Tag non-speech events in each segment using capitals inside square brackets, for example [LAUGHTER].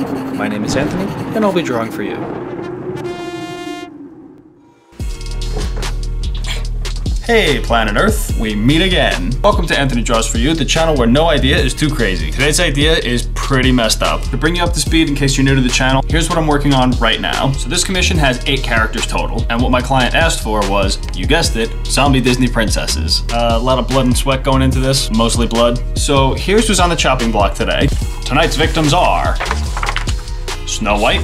My name is Anthony, and I'll be drawing for you. Hey, planet Earth, we meet again. Welcome to Anthony Draws For You, the channel where no idea is too crazy. Today's idea is pretty messed up. To bring you up to speed in case you're new to the channel, here's what I'm working on right now. So this commission has eight characters total, and what my client asked for was, you guessed it, zombie Disney princesses. Uh, a lot of blood and sweat going into this, mostly blood. So here's who's on the chopping block today. Tonight's victims are Snow White,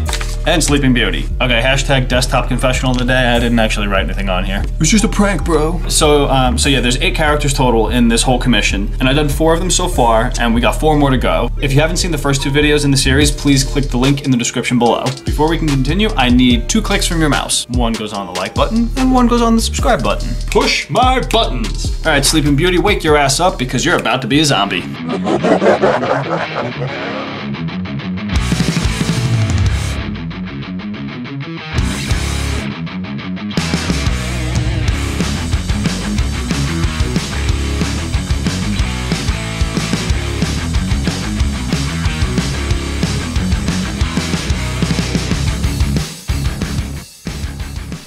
and Sleeping Beauty. Okay, hashtag desktop confessional of the day. I didn't actually write anything on here. It was just a prank, bro. So, um, so yeah, there's eight characters total in this whole commission, and I've done four of them so far, and we got four more to go. If you haven't seen the first two videos in the series, please click the link in the description below. Before we can continue, I need two clicks from your mouse. One goes on the like button, and one goes on the subscribe button. Push my buttons. All right, Sleeping Beauty, wake your ass up because you're about to be a zombie. [LAUGHS]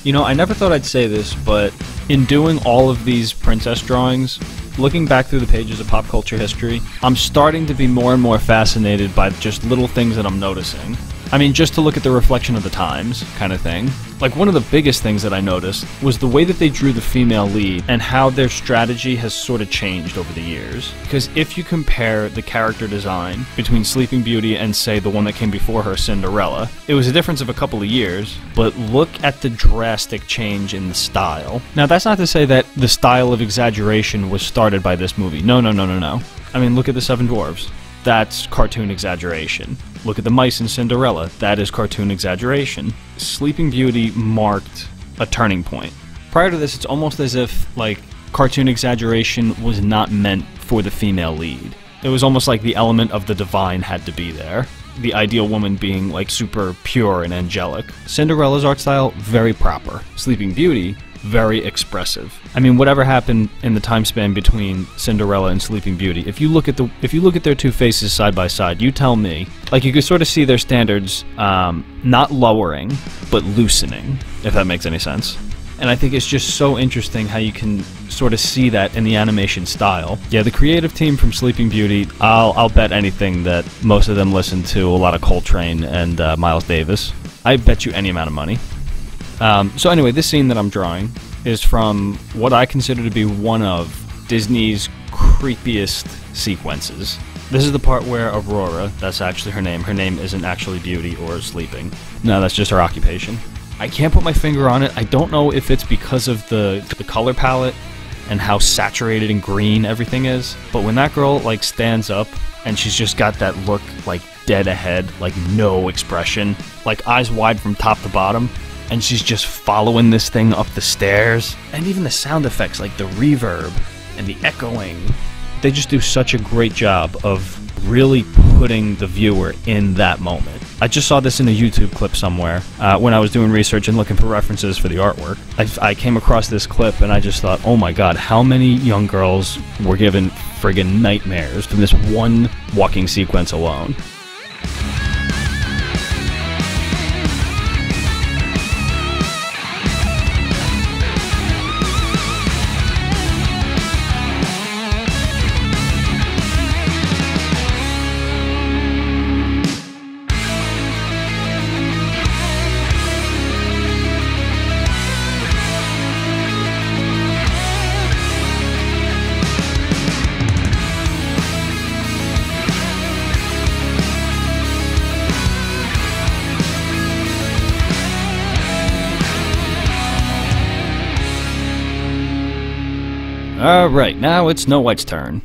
You know, I never thought I'd say this, but in doing all of these princess drawings, looking back through the pages of pop culture history, I'm starting to be more and more fascinated by just little things that I'm noticing. I mean, just to look at the reflection of the times, kind of thing. Like, one of the biggest things that I noticed was the way that they drew the female lead and how their strategy has sort of changed over the years. Because if you compare the character design between Sleeping Beauty and, say, the one that came before her, Cinderella, it was a difference of a couple of years, but look at the drastic change in the style. Now, that's not to say that the style of exaggeration was started by this movie. No, no, no, no, no. I mean, look at the Seven Dwarves that's cartoon exaggeration. Look at the mice in Cinderella, that is cartoon exaggeration. Sleeping Beauty marked a turning point. Prior to this, it's almost as if, like, cartoon exaggeration was not meant for the female lead. It was almost like the element of the divine had to be there. The ideal woman being, like, super pure and angelic. Cinderella's art style, very proper. Sleeping Beauty, very expressive. I mean, whatever happened in the time span between Cinderella and Sleeping Beauty, if you look at the if you look at their two faces side by side, you tell me, like you could sort of see their standards um, not lowering but loosening, if that makes any sense. And I think it's just so interesting how you can sort of see that in the animation style. Yeah, the creative team from Sleeping Beauty, I'll, I'll bet anything that most of them listen to a lot of Coltrane and uh, Miles Davis. I bet you any amount of money. Um, so anyway, this scene that I'm drawing is from what I consider to be one of Disney's creepiest sequences. This is the part where Aurora, that's actually her name, her name isn't actually Beauty or Sleeping. No, that's just her occupation. I can't put my finger on it. I don't know if it's because of the, the color palette and how saturated and green everything is, but when that girl like stands up and she's just got that look like dead ahead, like no expression, like eyes wide from top to bottom, and she's just following this thing up the stairs. And even the sound effects, like the reverb and the echoing, they just do such a great job of really putting the viewer in that moment. I just saw this in a YouTube clip somewhere uh, when I was doing research and looking for references for the artwork. I, I came across this clip and I just thought, oh my god, how many young girls were given friggin' nightmares from this one walking sequence alone? Alright, now it's Snow White's turn.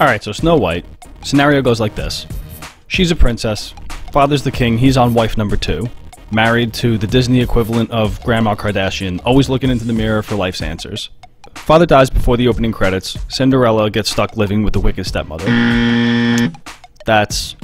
Alright, so Snow White. Scenario goes like this. She's a princess. Father's the king, he's on wife number two married to the Disney equivalent of Grandma Kardashian, always looking into the mirror for life's answers. Father dies before the opening credits. Cinderella gets stuck living with the wicked stepmother. That's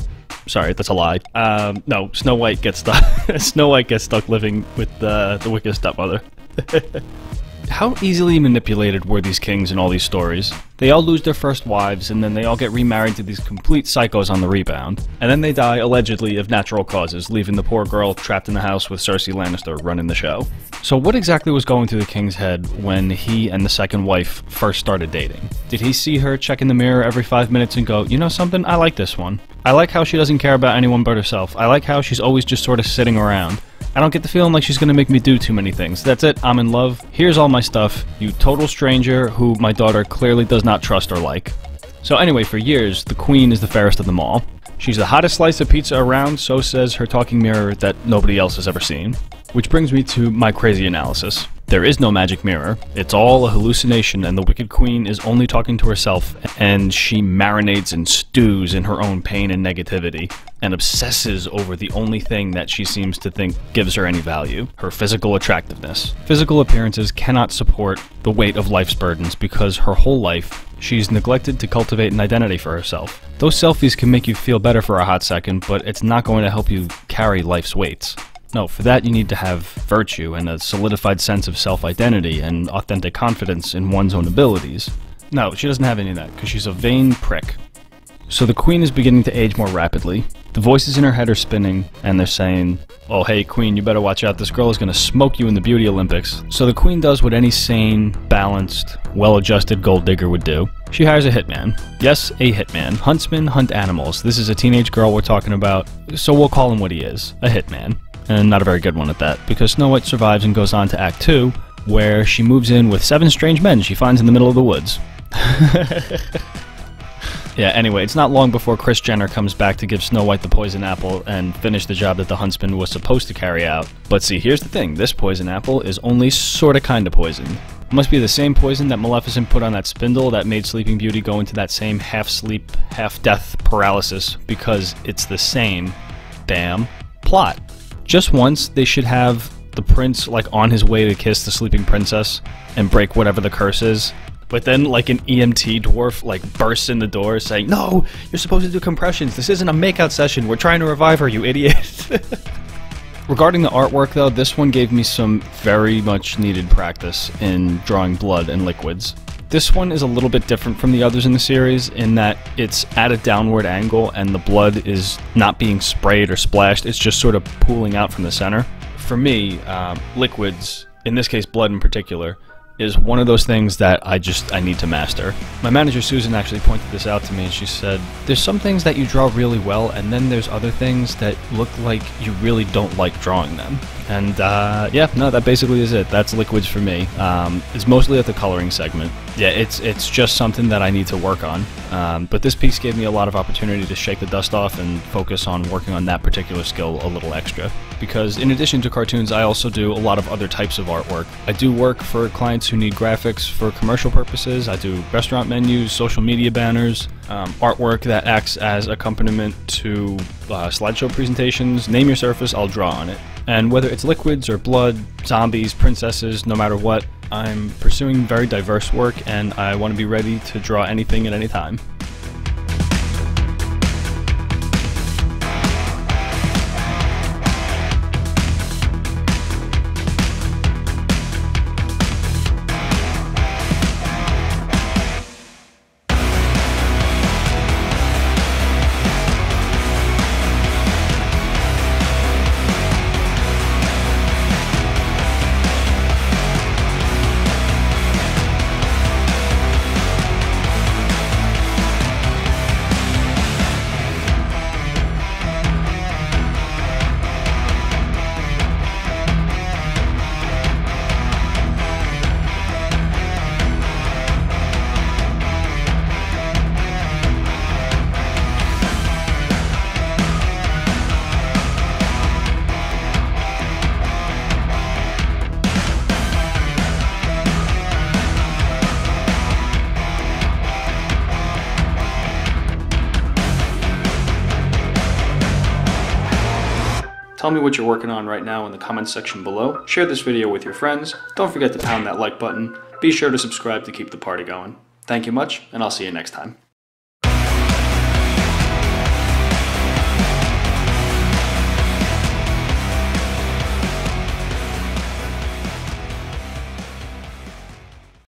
sorry, that's a lie. Um, no, Snow White gets stuck. [LAUGHS] Snow White gets stuck living with the the wicked stepmother. [LAUGHS] How easily manipulated were these kings in all these stories? They all lose their first wives, and then they all get remarried to these complete psychos on the rebound. And then they die, allegedly, of natural causes, leaving the poor girl trapped in the house with Cersei Lannister running the show. So, what exactly was going through the king's head when he and the second wife first started dating? Did he see her check in the mirror every five minutes and go, you know something, I like this one? I like how she doesn't care about anyone but herself. I like how she's always just sort of sitting around. I don't get the feeling like she's gonna make me do too many things. That's it, I'm in love. Here's all my stuff. You total stranger who my daughter clearly does not trust or like. So, anyway, for years, the queen is the fairest of them all. She's the hottest slice of pizza around, so says her talking mirror that nobody else has ever seen. Which brings me to my crazy analysis. There is no magic mirror. It's all a hallucination, and the Wicked Queen is only talking to herself, and she marinates and stews in her own pain and negativity, and obsesses over the only thing that she seems to think gives her any value her physical attractiveness. Physical appearances cannot support the weight of life's burdens because her whole life she's neglected to cultivate an identity for herself. Those selfies can make you feel better for a hot second, but it's not going to help you carry life's weights. No, for that you need to have virtue and a solidified sense of self identity and authentic confidence in one's own abilities. No, she doesn't have any of that because she's a vain prick. So the queen is beginning to age more rapidly. The voices in her head are spinning, and they're saying, Oh, hey, queen, you better watch out. This girl is going to smoke you in the beauty Olympics. So the queen does what any sane, balanced, well adjusted gold digger would do. She hires a hitman. Yes, a hitman. Huntsmen hunt animals. This is a teenage girl we're talking about, so we'll call him what he is a hitman and not a very good one at that, because Snow White survives and goes on to Act 2, where she moves in with seven strange men she finds in the middle of the woods. [LAUGHS] yeah, anyway, it's not long before Kris Jenner comes back to give Snow White the poison apple and finish the job that the huntsman was supposed to carry out. But see, here's the thing this poison apple is only sorta kinda poison. It must be the same poison that Maleficent put on that spindle that made Sleeping Beauty go into that same half sleep, half death paralysis, because it's the same damn plot just once they should have the prince like on his way to kiss the sleeping princess and break whatever the curse is. But then, like an EMT dwarf, like bursts in the door saying, "No, you're supposed to do compressions. This isn't a makeout session. We're trying to revive her, you idiot." [LAUGHS] Regarding the artwork, though, this one gave me some very much needed practice in drawing blood and liquids. This one is a little bit different from the others in the series in that it's at a downward angle and the blood is not being sprayed or splashed, it's just sort of pooling out from the center. For me, um, liquids, in this case blood in particular, is one of those things that I just I need to master. My manager Susan actually pointed this out to me and she said, "There's some things that you draw really well and then there's other things that look like you really don't like drawing them." And uh, yeah, no, that basically is it. That's liquids for me. Um, it's mostly at the coloring segment. Yeah, it's it's just something that I need to work on. Um, but this piece gave me a lot of opportunity to shake the dust off and focus on working on that particular skill a little extra. Because in addition to cartoons, I also do a lot of other types of artwork. I do work for clients who need graphics for commercial purposes. I do restaurant menus, social media banners, um, artwork that acts as accompaniment to uh, slideshow presentations. Name your surface, I'll draw on it. And whether it's liquids or blood, zombies, princesses, no matter what, I'm pursuing very diverse work and I want to be ready to draw anything at any time. Tell me what you're working on right now in the comments section below. Share this video with your friends. Don't forget to pound that like button. Be sure to subscribe to keep the party going. Thank you much, and I'll see you next time.